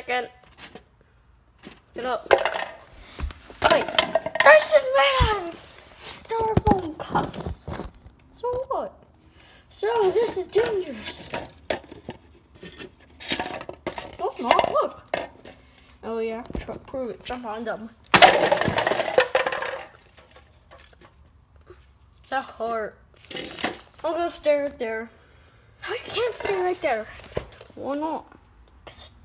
second. Get up. Wait, this is made out of styrofoam cups. So what? So this is dangerous. No, it's not. Look. Oh yeah, Try, prove it. Jump on them. That hurt. I'm gonna stay right there. No, you can't stay right there. Why not?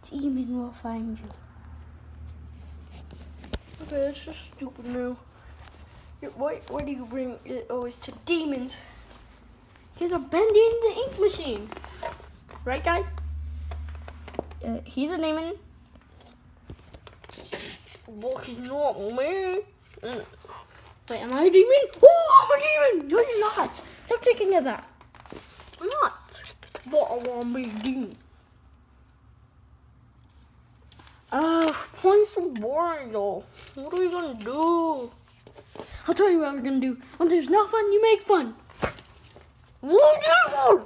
Because demon will find you. Okay, that's just stupid now. Why, why do you bring it always to demons? He's a Bendy and the Ink Machine. Right, guys? Uh, he's a demon. Well, he's not me. Mm. Wait, am I a demon? Oh, I'm a demon! No, you're not. Stop thinking of that. I'm not. But I want to be a demon. Playing so boring though. What are we gonna do? I'll tell you what we're gonna do. When there's no fun, you make fun. Whatever.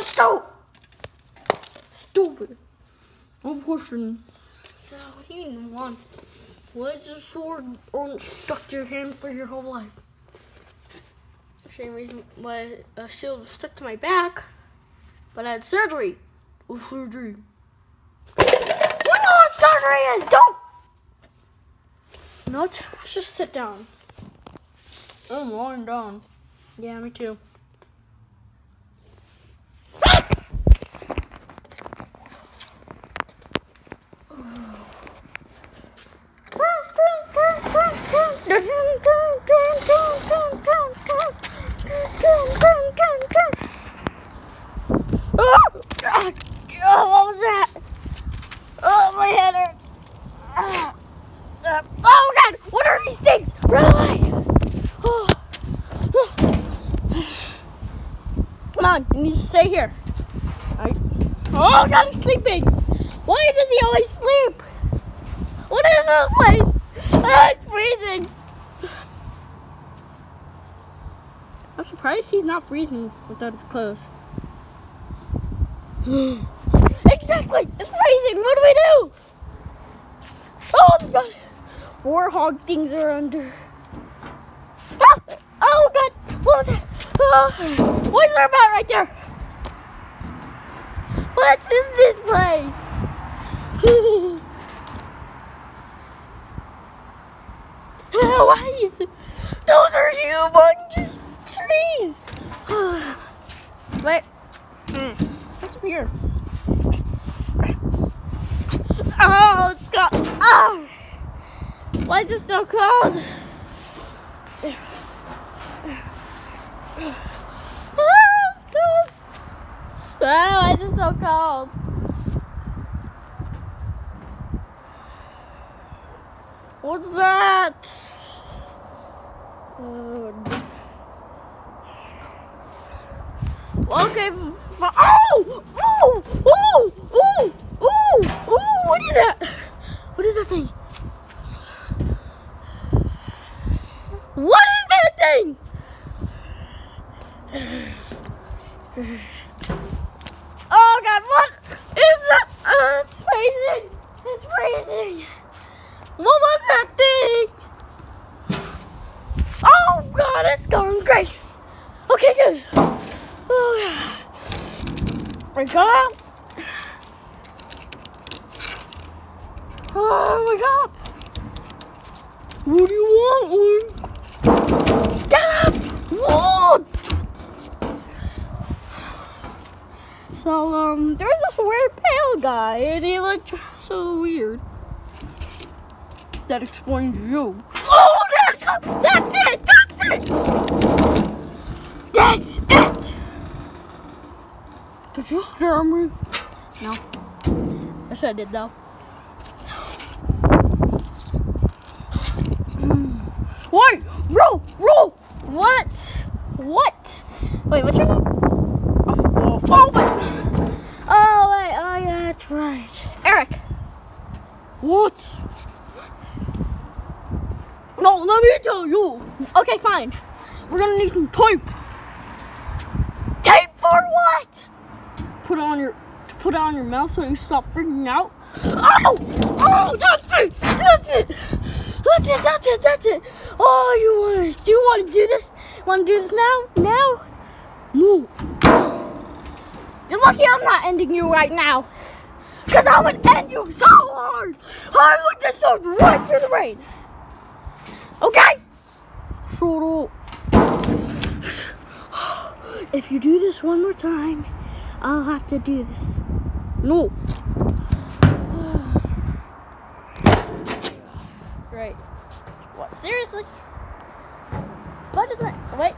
Stop. Stupid. Of course. Now, what do you even want? Why is the sword stuck to your hand for your whole life? Same reason why a shield stuck to my back, but I had surgery. What surgery? You know what surgery is! Don't! Not. Let's just sit down. I'm lying down. Yeah, me too. Oh, what was that? Oh, my head hurts. Ah. Oh, God! What are these things? Run away! Oh. Come on, you need to stay here. I... Oh, God, he's sleeping. Why does he always sleep? What is this place? Ah, it's freezing. I'm surprised he's not freezing without his clothes. exactly! It's freezing! What do we do? Oh, my God! Warhog things are under. Ah! Oh, God! What was that? Oh, what is there about right there? What is this place? Why is it? Those are humongous trees. Wait. Mm. What's weird? Oh, it's got. Oh. Why is it so cold? Oh, it's cold. Why is it so cold? What's that? Okay. Oh! Oh! Oh! Oh! Oh! What is that? What is that thing? What is that thing? Oh God! What is that? Uh, it's freezing! It's freezing! What was that thing? Oh God! It's going great. Okay, good. Oh, yeah. Wake up. Oh, my god! What do you want, Link? Get up. Whoa. So, um, there's this weird pale guy, and he looked so weird. That explains you. Oh, that's, that's it! That's it! That's it! Did you scare me? No. I did though. Wait! Roll! Roll! What? What? Wait, what's your name? Oh, oh, wait. Oh, wait. Oh, yeah, that's right. Eric. What? No, let me tell you. Okay, fine. We're gonna need some tape. Tape for what? Put it on your put it on your mouth so you stop freaking out. Oh! Oh, that's it! That's it! That's it, that's it, that's it! Oh, you wanna do you wanna do this? Wanna do this now? Now? Move. You're lucky I'm not ending you right now. Cause I would end you so hard! I would just go right through the rain. Okay? Shut up. If you do this one more time, I'll have to do this. No. Great. What? Seriously? What is that? Wait.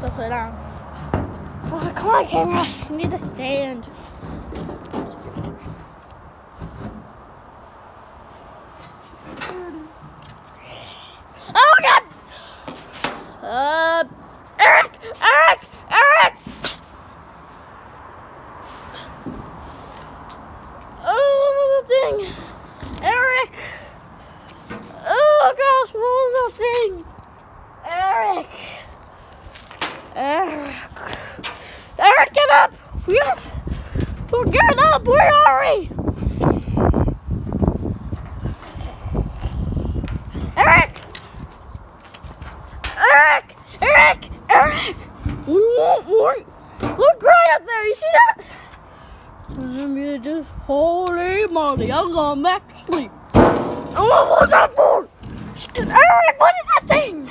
Let's put on. Oh, come on, camera. I need a stand. Oh, God! Uh, Eric! Eric! Eric! Oh, what was that thing? Eric! Oh, gosh, what was that thing? Eric! Eric! Eric, get up! Yeah. Oh, get up! Where are we? Eric! Eric! Eric! Eric! We want more. Look right up there. You see that? And then just holy moly, I'm going back to sleep. What was that for? Eric, what is that thing?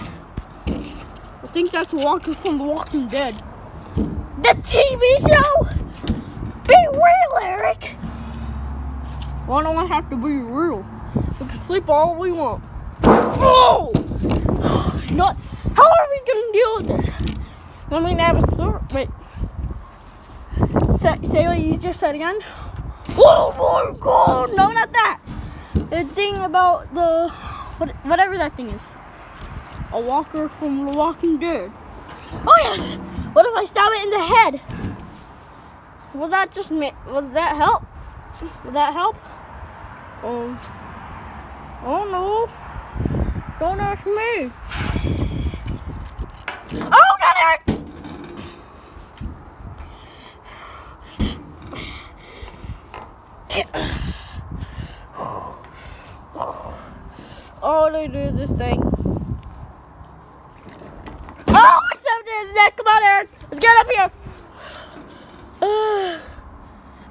I think that's walker from The Walking Dead. The TV show? Be real, Eric. Why don't I have to be real? We can sleep all we want. Oh! Not. How are we gonna deal with this? Want me to have a sword? Wait. Say, say what you just said again. Oh my god! No, not that. The thing about the what, whatever that thing is. A walker from The Walking Dead. Oh yes. What if I stab it in the head? Will that just make? Will that help? Will that help? Um. Oh no. Don't ask me. Oh, God, Eric! Oh, they do this thing. Oh, I stepped in the neck. Come on, Eric. Let's get up here. Uh,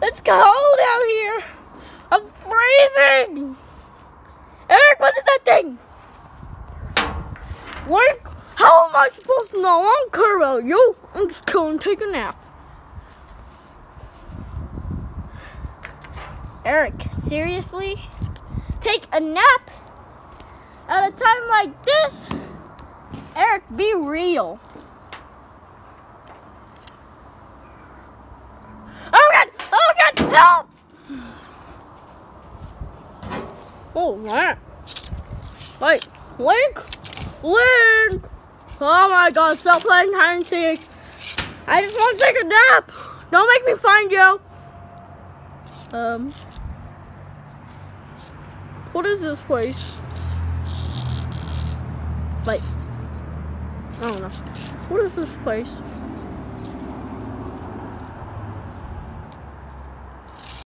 it's cold out here. I'm freezing. Eric, what is that thing? Link, how am I supposed to know? I don't care about you. I'm just going to take a nap. Eric, seriously? Take a nap at a time like this? Eric, be real. Oh God! Oh God! Help! Oh, man. Wait, Link? Link! Oh my god, stop playing hide and seek. I just want to take a nap. Don't make me find you. Um, what is this place? Wait, I don't know. What is this place?